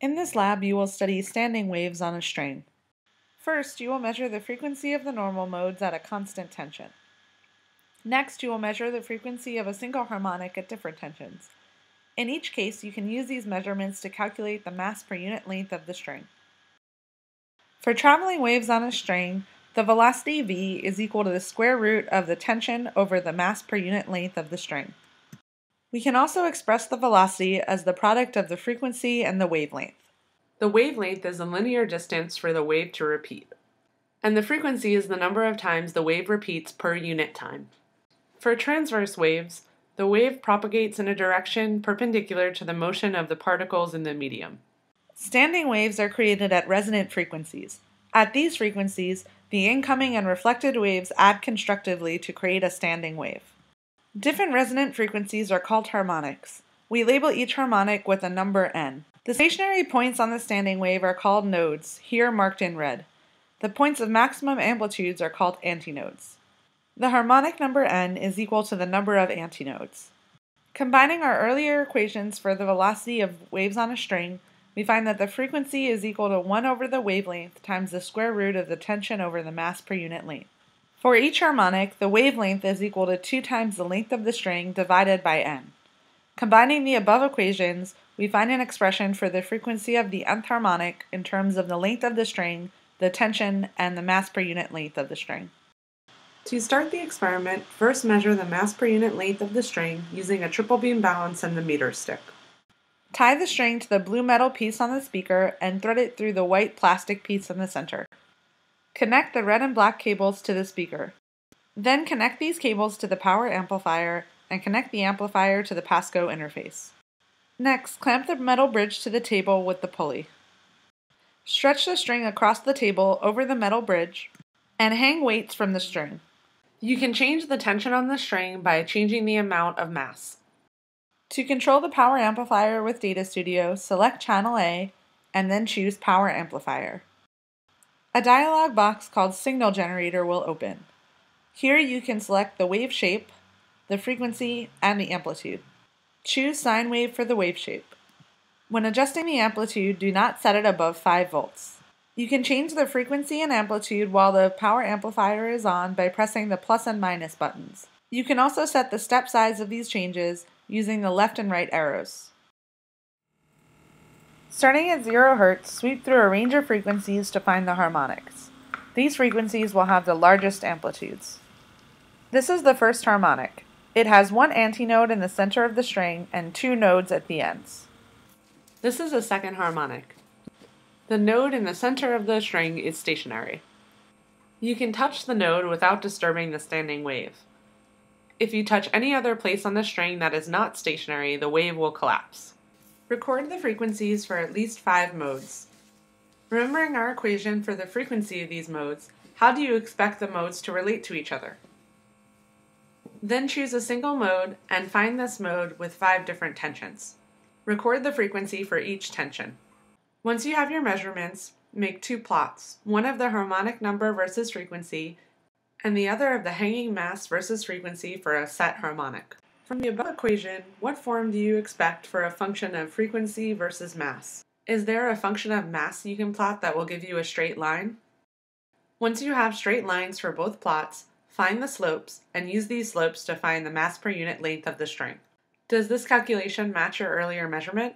In this lab, you will study standing waves on a string. First, you will measure the frequency of the normal modes at a constant tension. Next, you will measure the frequency of a single harmonic at different tensions. In each case, you can use these measurements to calculate the mass per unit length of the string. For traveling waves on a string, the velocity v is equal to the square root of the tension over the mass per unit length of the string. We can also express the velocity as the product of the frequency and the wavelength. The wavelength is a linear distance for the wave to repeat, and the frequency is the number of times the wave repeats per unit time. For transverse waves, the wave propagates in a direction perpendicular to the motion of the particles in the medium. Standing waves are created at resonant frequencies. At these frequencies, the incoming and reflected waves add constructively to create a standing wave. Different resonant frequencies are called harmonics. We label each harmonic with a number n. The stationary points on the standing wave are called nodes, here marked in red. The points of maximum amplitudes are called antinodes. The harmonic number n is equal to the number of antinodes. Combining our earlier equations for the velocity of waves on a string, we find that the frequency is equal to 1 over the wavelength times the square root of the tension over the mass per unit length. For each harmonic, the wavelength is equal to 2 times the length of the string divided by n. Combining the above equations, we find an expression for the frequency of the nth harmonic in terms of the length of the string, the tension, and the mass per unit length of the string. To start the experiment, first measure the mass per unit length of the string using a triple beam balance and the meter stick. Tie the string to the blue metal piece on the speaker and thread it through the white plastic piece in the center. Connect the red and black cables to the speaker. Then connect these cables to the power amplifier and connect the amplifier to the Pasco interface. Next, clamp the metal bridge to the table with the pulley. Stretch the string across the table over the metal bridge and hang weights from the string. You can change the tension on the string by changing the amount of mass. To control the power amplifier with Data Studio, select Channel A and then choose Power Amplifier. A dialog box called Signal Generator will open. Here you can select the wave shape, the frequency, and the amplitude. Choose sine wave for the wave shape. When adjusting the amplitude, do not set it above 5 volts. You can change the frequency and amplitude while the power amplifier is on by pressing the plus and minus buttons. You can also set the step size of these changes using the left and right arrows. Starting at 0 Hz, sweep through a range of frequencies to find the harmonics. These frequencies will have the largest amplitudes. This is the first harmonic. It has one antinode in the center of the string and two nodes at the ends. This is the second harmonic. The node in the center of the string is stationary. You can touch the node without disturbing the standing wave. If you touch any other place on the string that is not stationary, the wave will collapse. Record the frequencies for at least five modes. Remembering our equation for the frequency of these modes, how do you expect the modes to relate to each other? Then choose a single mode and find this mode with five different tensions. Record the frequency for each tension. Once you have your measurements, make two plots, one of the harmonic number versus frequency, and the other of the hanging mass versus frequency for a set harmonic. From the above equation, what form do you expect for a function of frequency versus mass? Is there a function of mass you can plot that will give you a straight line? Once you have straight lines for both plots, find the slopes and use these slopes to find the mass per unit length of the string. Does this calculation match your earlier measurement?